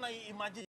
na-imagine